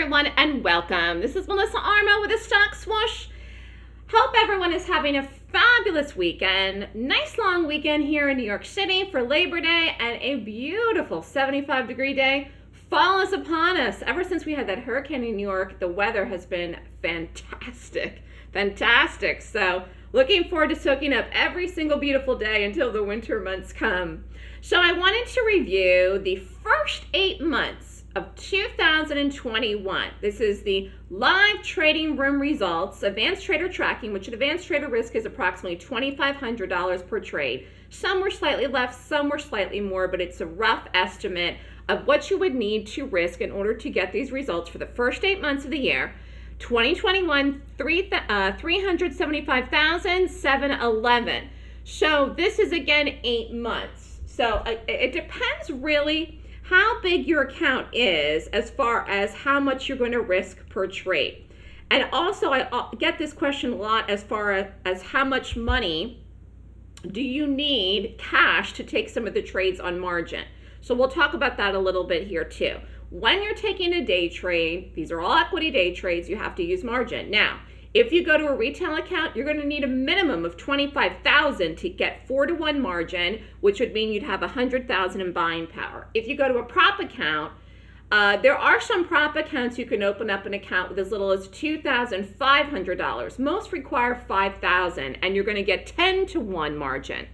everyone, and welcome. This is Melissa Armo with a Stock Swoosh. Hope everyone is having a fabulous weekend. Nice long weekend here in New York City for Labor Day and a beautiful 75 degree day. Fall is upon us. Ever since we had that hurricane in New York, the weather has been fantastic. Fantastic. So, looking forward to soaking up every single beautiful day until the winter months come. So, I wanted to review the first eight months of 2021. This is the live trading room results, advanced trader tracking, which an advanced trader risk is approximately $2,500 per trade. Some were slightly less, some were slightly more, but it's a rough estimate of what you would need to risk in order to get these results for the first eight months of the year. 2021, 3, uh, 375,711. So this is again eight months. So uh, it depends really how big your account is as far as how much you're going to risk per trade. And also, I uh, get this question a lot as far as, as how much money do you need cash to take some of the trades on margin. So we'll talk about that a little bit here too. When you're taking a day trade, these are all equity day trades, you have to use margin. Now, if you go to a retail account, you're going to need a minimum of 25,000 to get 4 to 1 margin, which would mean you'd have 100,000 in buying power. If you go to a prop account, uh, there are some prop accounts you can open up an account with as little as $2,500. Most require 5,000 and you're going to get 10 to 1 margin.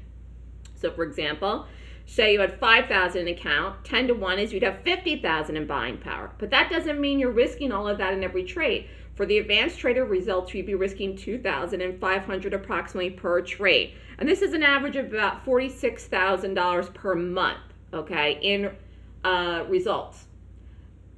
So for example, say you had 5,000 in account, 10 to 1 is you'd have 50,000 in buying power. But that doesn't mean you're risking all of that in every trade. For the advanced trader results, you'd be risking 2500 approximately per trade. And this is an average of about $46,000 per month, okay, in uh, results.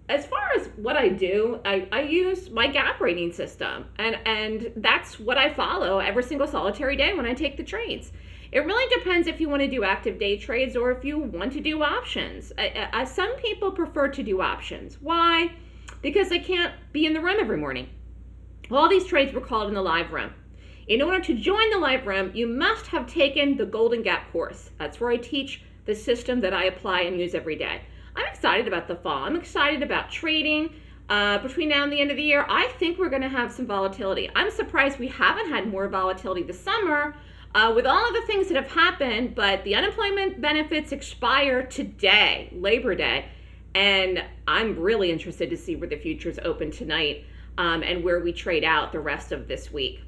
As far as what I do, I, I use my gap rating system, and, and that's what I follow every single solitary day when I take the trades. It really depends if you want to do active day trades or if you want to do options. I, I, some people prefer to do options. Why? Because they can't be in the room every morning. All these trades were called in the live room. In order to join the live room, you must have taken the Golden Gap course. That's where I teach the system that I apply and use every day. I'm excited about the fall. I'm excited about trading. Uh, between now and the end of the year, I think we're going to have some volatility. I'm surprised we haven't had more volatility this summer uh, with all of the things that have happened, but the unemployment benefits expire today, Labor Day. And I'm really interested to see where the futures open tonight um, and where we trade out the rest of this week.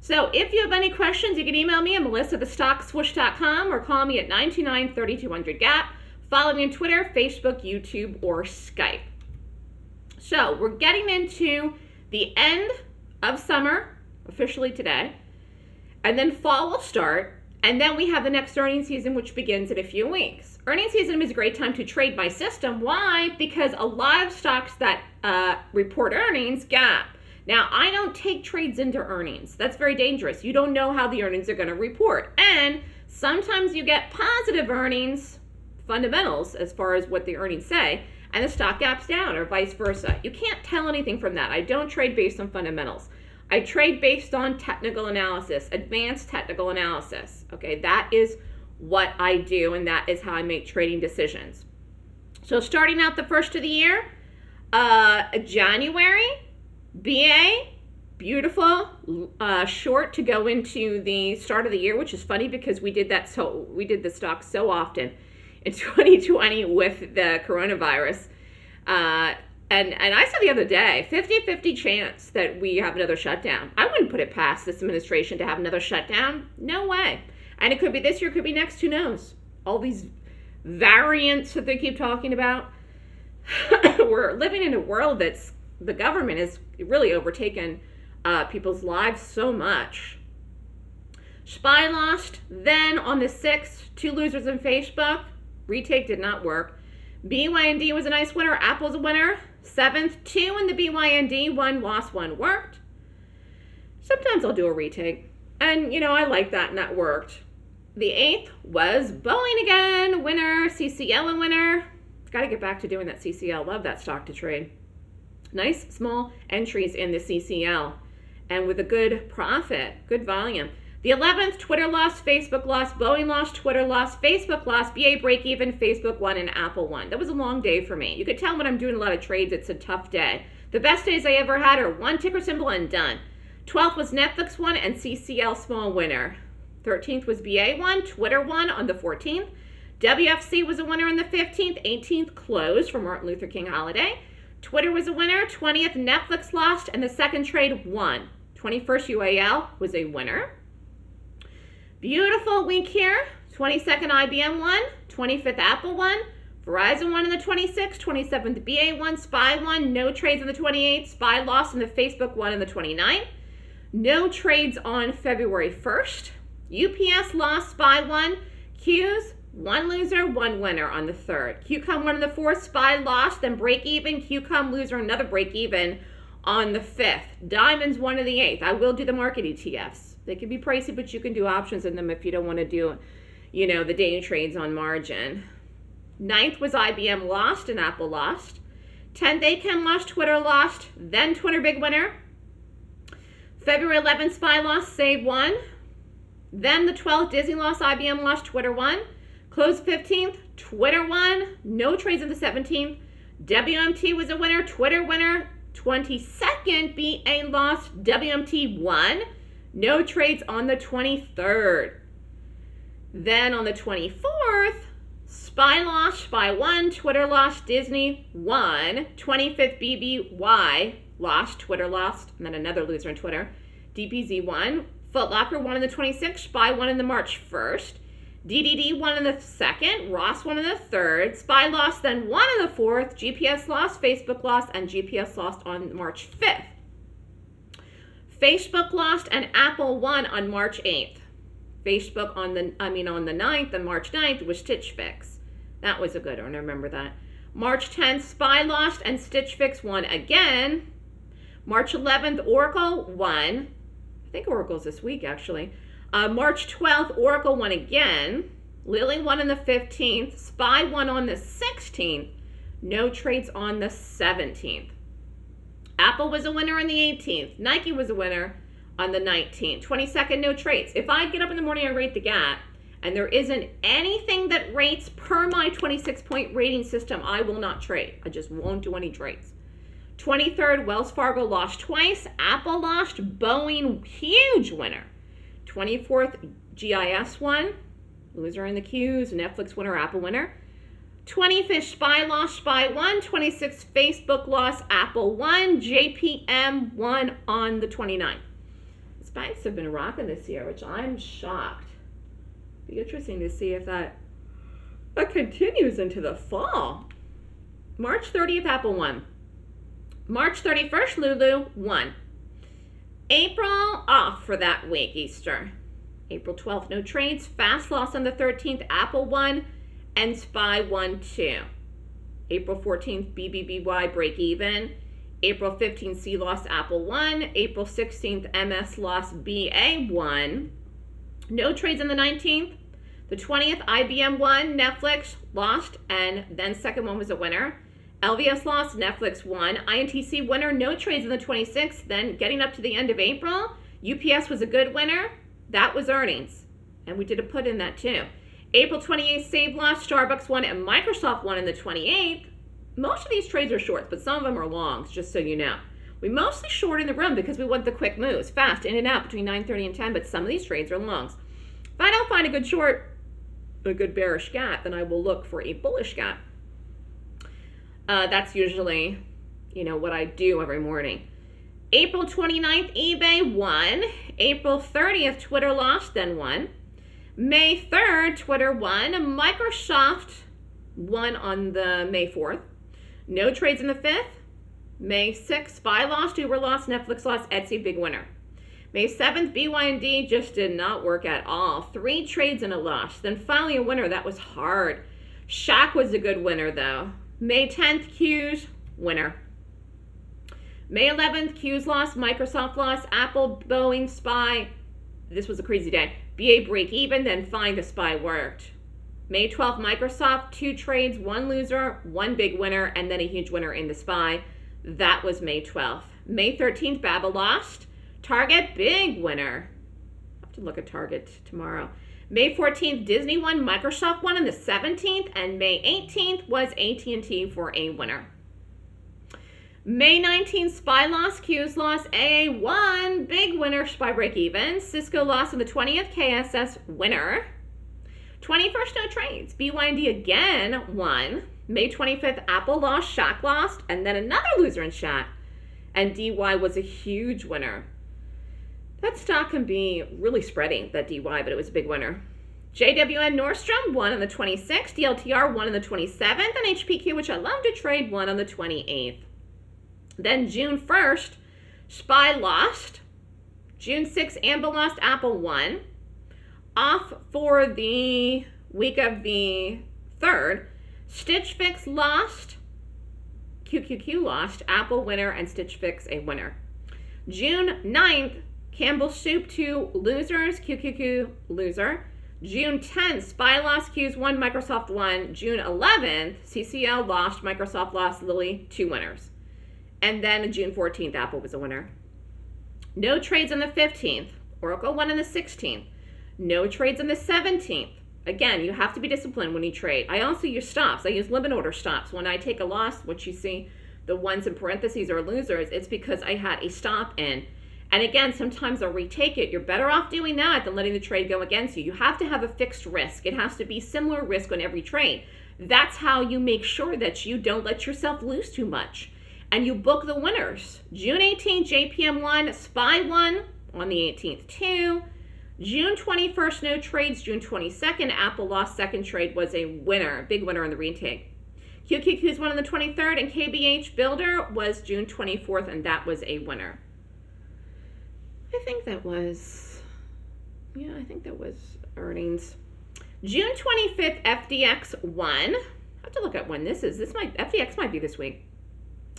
So if you have any questions, you can email me at melissa@thestockswoosh.com or call me at 929-3200-GAP. Follow me on Twitter, Facebook, YouTube, or Skype. So we're getting into the end of summer officially today, and then fall will start, and then we have the next earnings season, which begins in a few weeks. Earnings season is a great time to trade my system. Why? Because a lot of stocks that uh, report earnings gap. Now, I don't take trades into earnings. That's very dangerous. You don't know how the earnings are going to report. And sometimes you get positive earnings, fundamentals, as far as what the earnings say, and the stock gaps down, or vice versa. You can't tell anything from that. I don't trade based on fundamentals. I trade based on technical analysis, advanced technical analysis. Okay, that is what I do, and that is how I make trading decisions. So, starting out the first of the year, uh, January, BA, beautiful, uh, short to go into the start of the year, which is funny because we did that so we did the stock so often in 2020 with the coronavirus. Uh, and and I said the other day, 50-50 chance that we have another shutdown. I wouldn't put it past this administration to have another shutdown. No way. And it could be this year, it could be next, who knows? All these variants that they keep talking about. We're living in a world that's the government has really overtaken uh, people's lives so much. Spy lost. Then on the 6th, two losers in Facebook. Retake did not work. BYND was a nice winner. Apple's a winner. Seventh, two in the BYND, one lost, one worked. Sometimes I'll do a retake. And, you know, I like that and that worked. The eighth was Boeing again, winner, CCL a winner. Got to get back to doing that CCL. Love that stock to trade. Nice small entries in the CCL and with a good profit, good volume. The 11th, Twitter lost, Facebook lost, Boeing lost, Twitter lost, Facebook lost, BA break even, Facebook won, and Apple won. That was a long day for me. You could tell when I'm doing a lot of trades, it's a tough day. The best days I ever had are one ticker symbol and done. 12th was Netflix one and CCL small winner. 13th was BA one, Twitter one on the 14th. WFC was a winner on the 15th, 18th closed for Martin Luther King holiday. Twitter was a winner, 20th Netflix lost, and the second trade won. 21st UAL was a winner. Beautiful week here. 22nd IBM won, 25th Apple won, Verizon won in the 26th, 27th BA won, SPY won, no trades on the 28th, SPY lost, and the Facebook won in the 29th. No trades on February 1st. UPS lost, by one. Q's one loser, one winner on the 3rd. QCOM won on the 4th, SPY lost, then break even, QCOM loser, another break even on the 5th. Diamonds won on the 8th. I will do the market ETFs. They can be pricey, but you can do options in them if you don't want to do, you know, the day trades on margin. Ninth was IBM lost and Apple lost. 10th, ACAM lost, Twitter lost, then Twitter big winner. February 11th, SPY lost, Save won. Then the 12th, Disney lost, IBM lost, Twitter won. Close 15th, Twitter won. No trades in the 17th. WMT was a winner, Twitter winner. 22nd, BA lost, WMT won. No trades on the 23rd. Then on the 24th, Spy lost, Spy won, Twitter lost, Disney won. 25th, BBY lost, Twitter lost, and then another loser on Twitter. DPZ won. Foot Locker won in the 26th, Spy won in the March 1st. DDD won in the second, Ross won in the third, Spy lost, then won in the fourth, GPS lost, Facebook lost, and GPS lost on March 5th. Facebook lost and Apple won on March 8th. Facebook on the, I mean on the 9th, and March 9th was Stitch Fix. That was a good one, I remember that. March 10th, Spy lost and Stitch Fix won again. March 11th, Oracle won. I think Oracle's this week actually. Uh, March 12th, Oracle won again. Lilly won on the 15th. SPY won on the 16th. No trades on the 17th. Apple was a winner on the 18th. Nike was a winner on the 19th. 22nd, no trades. If I get up in the morning and rate the gap, and there isn't anything that rates per my 26 point rating system, I will not trade. I just won't do any trades. 23rd, Wells Fargo lost twice. Apple lost. Boeing, huge winner. 24th, GIS won. Loser in the Q's. Netflix winner, Apple winner. 25th, Spy lost, Spy won. 26th, Facebook lost, Apple won. JPM won on the 29th. The spikes have been rocking this year, which I'm shocked. Be interesting to see if that, that continues into the fall. March 30th, Apple won. March 31st, Lulu won. April off for that week, Easter. April 12th, no trades. Fast loss on the 13th, Apple won, and SPY one, two. April 14th, BBBY break even. April 15th, C lost, Apple won. April 16th, MS lost, BA won. No trades on the 19th. The 20th, IBM won, Netflix lost, and then second one was a winner. LVS lost, Netflix won. INTC winner, no trades in the 26th. Then getting up to the end of April, UPS was a good winner. That was earnings. And we did a put in that too. April 28th, Save lost, Starbucks won, and Microsoft won in the 28th. Most of these trades are shorts, but some of them are longs, just so you know. We mostly short in the room because we want the quick moves, fast, in and out between 9.30 and 10, but some of these trades are longs. If I don't find a good short, a good bearish gap, then I will look for a bullish gap. Uh, that's usually, you know, what I do every morning. April 29th, eBay won. April 30th, Twitter lost, then won. May 3rd, Twitter won. Microsoft won on the May 4th. No trades in the 5th. May 6th, Spy lost, Uber lost, Netflix lost, Etsy big winner. May 7th, BYND just did not work at all. Three trades and a loss. Then finally a winner. That was hard. Shack was a good winner though. May 10th, Q's winner. May 11th, Q's loss, Microsoft loss, Apple, Boeing, Spy. This was a crazy day. BA break even, then find the Spy worked. May 12th, Microsoft, two trades, one loser, one big winner, and then a huge winner in the Spy. That was May 12th. May 13th, Baba lost. Target, big winner. I have to look at Target tomorrow. May 14th, Disney won, Microsoft won on the 17th, and May 18th was AT&T for a winner. May 19th, SPY lost, Q's lost, AA won, big winner, SPY break even. Cisco lost on the 20th, KSS winner. 21st, no trades. BYD again won. May 25th, Apple lost, Shack lost, and then another loser in Shack. And DY was a huge winner. That stock can be really spreading, that DY, but it was a big winner. JWN Nordstrom won on the 26th, DLTR won on the 27th, and HPQ, which I love to trade, one on the 28th. Then June 1st, SPY lost. June 6th, Amber lost, Apple won. Off for the week of the 3rd, Stitch Fix lost, QQQ lost, Apple winner, and Stitch Fix a winner. June 9th, Campbell Soup 2 losers, QQQ loser. June 10th, Spy lost, Q's 1, Microsoft 1. June 11th, CCL lost, Microsoft lost, Lilly 2 winners. And then June 14th, Apple was a winner. No trades on the 15th. Oracle won on the 16th. No trades on the 17th. Again, you have to be disciplined when you trade. I also use stops. I use limit order stops. When I take a loss, which you see the ones in parentheses are losers, it's because I had a stop in. And again, sometimes I'll retake it. You're better off doing that than letting the trade go against you. You have to have a fixed risk. It has to be similar risk on every trade. That's how you make sure that you don't let yourself lose too much and you book the winners. June 18th, JPM1, SPY1 on the 18th too. June 21st, no trades. June 22nd, Apple lost second trade was a winner, big winner on the retake. QQQ's won on the 23rd, and KBH Builder was June 24th, and that was a winner. Think that was, yeah, I think that was earnings. June 25th, FDX won. I have to look at when this is. This might, FDX might be this week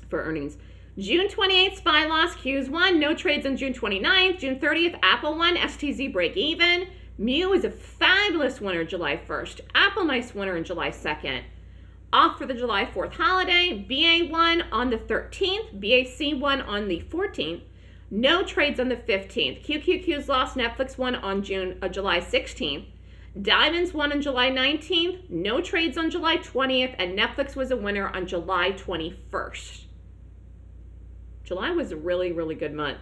for earnings. June 28th, SPY loss, Q's won, no trades on June 29th. June 30th, Apple won, STZ break even. MU is a fabulous winner July 1st. Apple nice winner in July 2nd. Off for the July 4th holiday. BA won on the 13th. BAC won on the 14th. No trades on the 15th. QQQ's lost. Netflix won on June uh, July 16th. Diamonds won on July 19th. No trades on July 20th. And Netflix was a winner on July 21st. July was a really, really good month.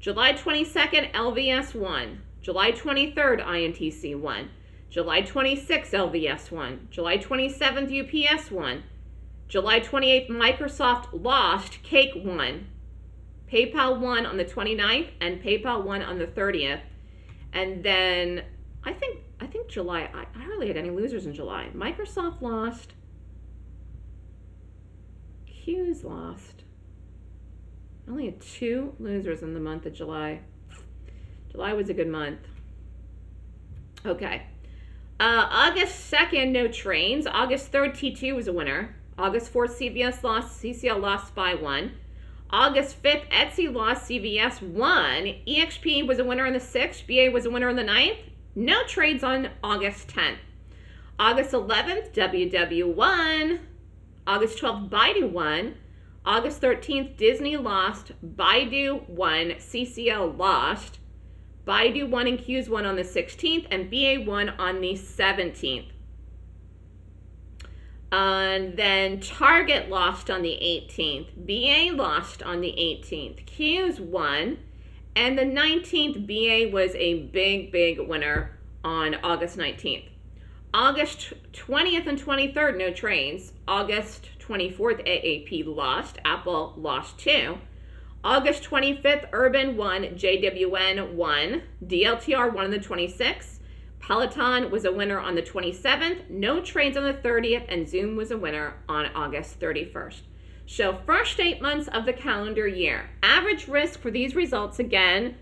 July 22nd, LVS won. July 23rd, INTC won. July 26th, LVS won. July 27th, UPS won. July 28th, Microsoft lost. Cake won. PayPal won on the 29th and PayPal won on the 30th. And then I think I think July I, I hardly had any losers in July. Microsoft lost. Q's lost only had two losers in the month of July. July was a good month. Okay. Uh, August 2nd, no trains. August 3rd, T2 was a winner. August 4th, CVS lost. CCL lost by one. August 5th, Etsy lost. CVS won. EXP was a winner on the 6th. BA was a winner on the 9th. No trades on August 10th. August 11th, WW won. August 12th, Baidu won. August 13th, Disney lost. Baidu won. CCL lost. Baidu won and Q's won on the 16th, and BA won on the 17th. And then Target lost on the 18th. BA lost on the 18th. Q's won. And the 19th, BA was a big, big winner on August 19th. August 20th and 23rd, no trains. August 24th, AAP lost. Apple lost too. August 25th, Urban won. JWN won. DLTR won on the 26th. Peloton was a winner on the 27th. No trains on the 30th. And Zoom was a winner on August 31st. So first eight months of the calendar year. Average risk for these results again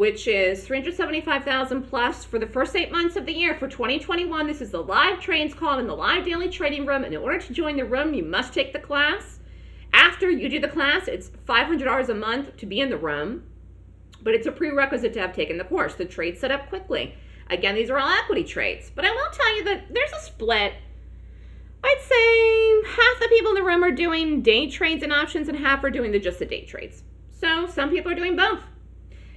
which is 375,000 plus for the first eight months of the year for 2021. This is the live trains call in the live daily trading room. And in order to join the room, you must take the class. After you do the class, it's $500 a month to be in the room, but it's a prerequisite to have taken the course. The trades set up quickly. Again, these are all equity trades, but I will tell you that there's a split. I'd say half the people in the room are doing day trades and options, and half are doing the just the day trades. So some people are doing both.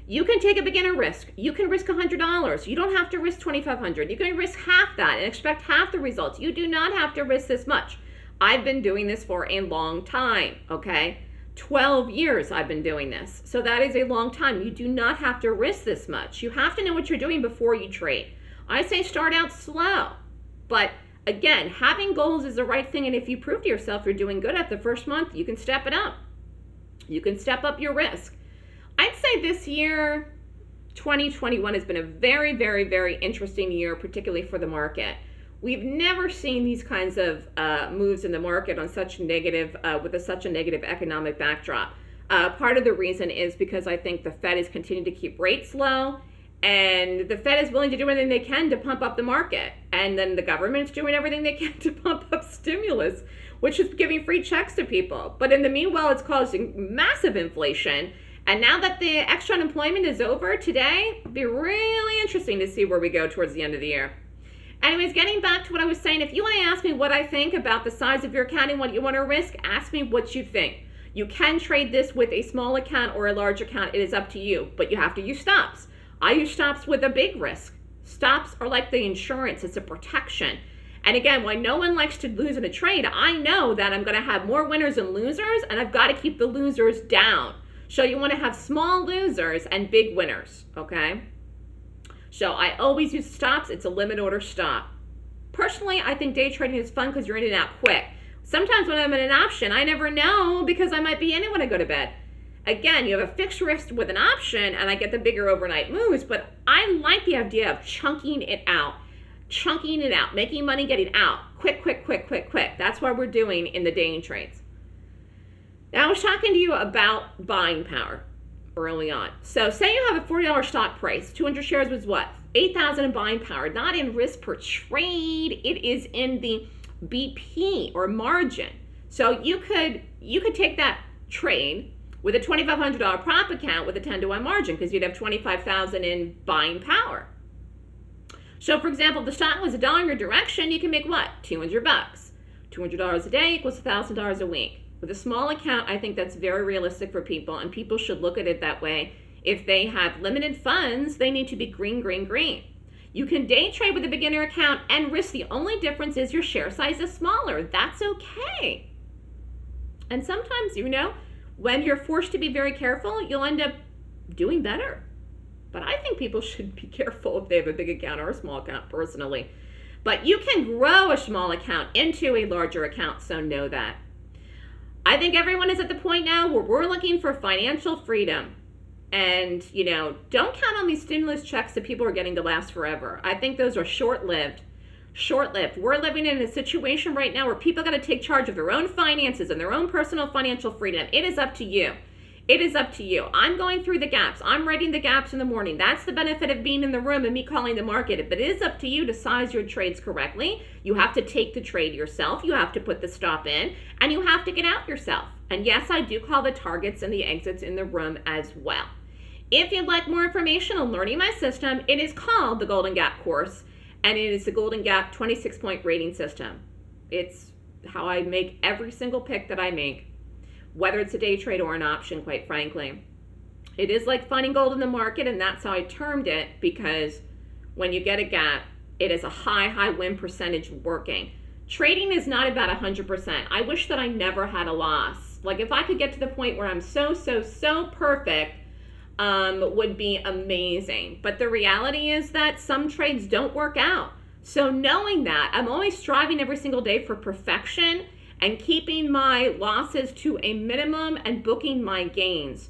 You can take a beginner risk. You can risk $100. You don't have to risk 2,500. You can risk half that and expect half the results. You do not have to risk this much. I've been doing this for a long time, okay? 12 years I've been doing this. So that is a long time. You do not have to risk this much. You have to know what you're doing before you trade. I say start out slow. But again, having goals is the right thing. And if you prove to yourself you're doing good at the first month, you can step it up. You can step up your risk. I'd say this year, 2021 has been a very, very, very interesting year, particularly for the market. We've never seen these kinds of uh, moves in the market on such negative, uh, with a, such a negative economic backdrop. Uh, part of the reason is because I think the Fed is continuing to keep rates low, and the Fed is willing to do everything they can to pump up the market, and then the government's doing everything they can to pump up stimulus, which is giving free checks to people. But in the meanwhile, it's causing massive inflation and now that the extra unemployment is over today, it'll be really interesting to see where we go towards the end of the year. Anyways, getting back to what I was saying, if you want to ask me what I think about the size of your account and what you want to risk, ask me what you think. You can trade this with a small account or a large account. It is up to you, but you have to use stops. I use stops with a big risk. Stops are like the insurance, it's a protection. And again, why no one likes to lose in a trade, I know that I'm going to have more winners and losers, and I've got to keep the losers down. So you want to have small losers and big winners, okay? So I always use stops. It's a limit order stop. Personally, I think day trading is fun because you're in and out quick. Sometimes when I'm in an option, I never know because I might be in it when I go to bed. Again, you have a fixed risk with an option and I get the bigger overnight moves, but I like the idea of chunking it out. Chunking it out, making money, getting out. Quick, quick, quick, quick, quick. That's what we're doing in the day trades. Now, I was talking to you about buying power early on. So, say you have a $40 stock price, 200 shares was what? 8,000 in buying power, not in risk per trade. It is in the BP or margin. So you could you could take that trade with a $2,500 prop account with a 10 to 1 margin because you'd have 25,000 in buying power. So for example, if the stock was a dollar in your direction, you can make what? 200 bucks. $200 a day equals $1,000 a week. With a small account, I think that's very realistic for people, and people should look at it that way. If they have limited funds, they need to be green, green, green. You can day trade with a beginner account and risk. The only difference is your share size is smaller. That's okay. And sometimes, you know, when you're forced to be very careful, you'll end up doing better. But I think people should be careful if they have a big account or a small account personally. But you can grow a small account into a larger account, so know that. I think everyone is at the point now where we're looking for financial freedom. And, you know, don't count on these stimulus checks that people are getting to last forever. I think those are short lived. Short lived. We're living in a situation right now where people got to take charge of their own finances and their own personal financial freedom. It is up to you. It is up to you. I'm going through the gaps. I'm writing the gaps in the morning. That's the benefit of being in the room and me calling the market. But it is up to you to size your trades correctly. You have to take the trade yourself. You have to put the stop in and you have to get out yourself. And yes, I do call the targets and the exits in the room as well. If you'd like more information on learning my system, it is called the Golden Gap course and it is the Golden Gap 26 point rating system. It's how I make every single pick that I make whether it's a day trade or an option, quite frankly. It is like finding gold in the market, and that's how I termed it because when you get a gap, it is a high, high win percentage working. Trading is not about 100%. I wish that I never had a loss. Like if I could get to the point where I'm so, so, so perfect, um, would be amazing. But the reality is that some trades don't work out. So knowing that, I'm always striving every single day for perfection and keeping my losses to a minimum and booking my gains.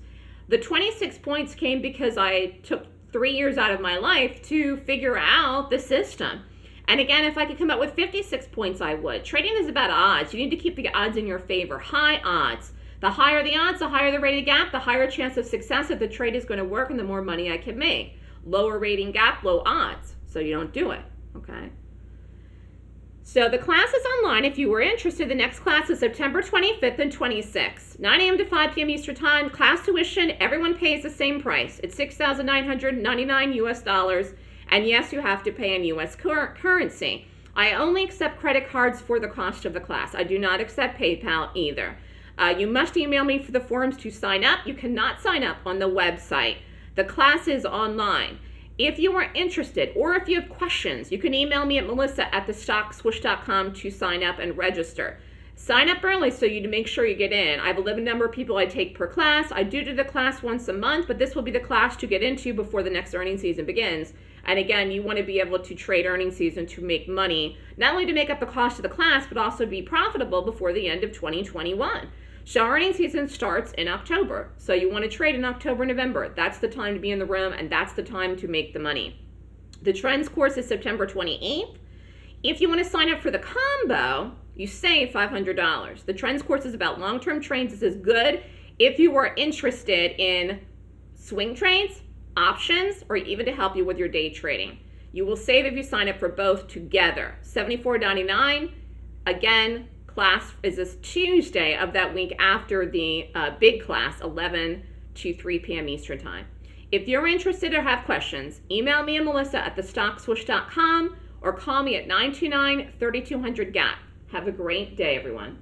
The 26 points came because I took three years out of my life to figure out the system. And again, if I could come up with 56 points, I would. Trading is about odds. You need to keep the odds in your favor. High odds. The higher the odds, the higher the rated gap, the higher chance of success if the trade is going to work and the more money I can make. Lower rating gap, low odds. So you don't do it. Okay. So the class is online if you were interested. The next class is September 25th and 26th, 9 a.m. to 5 p.m. Eastern Time. Class tuition, everyone pays the same price. It's 6,999 US dollars. And yes, you have to pay in US cur currency. I only accept credit cards for the cost of the class. I do not accept PayPal either. Uh, you must email me for the forms to sign up. You cannot sign up on the website. The class is online. If you are interested or if you have questions, you can email me at melissa at thestockswoosh.com to sign up and register. Sign up early so you make sure you get in. I have a limited number of people I take per class. I do do the class once a month, but this will be the class to get into before the next earning season begins. And again, you want to be able to trade earning season to make money, not only to make up the cost of the class, but also to be profitable before the end of 2021. So earning season starts in October. So you want to trade in October, November. That's the time to be in the room and that's the time to make the money. The trends course is September 28th. If you want to sign up for the combo, you save $500. The trends course is about long-term trades. This is good if you are interested in swing trades, options, or even to help you with your day trading. You will save if you sign up for both together. $74.99. Again, class is this Tuesday of that week after the uh, big class, 11 to 3 p.m. Eastern Time. If you're interested or have questions, email me and Melissa at thestockswoosh.com or call me at 929 3200 GAP. Have a great day, everyone.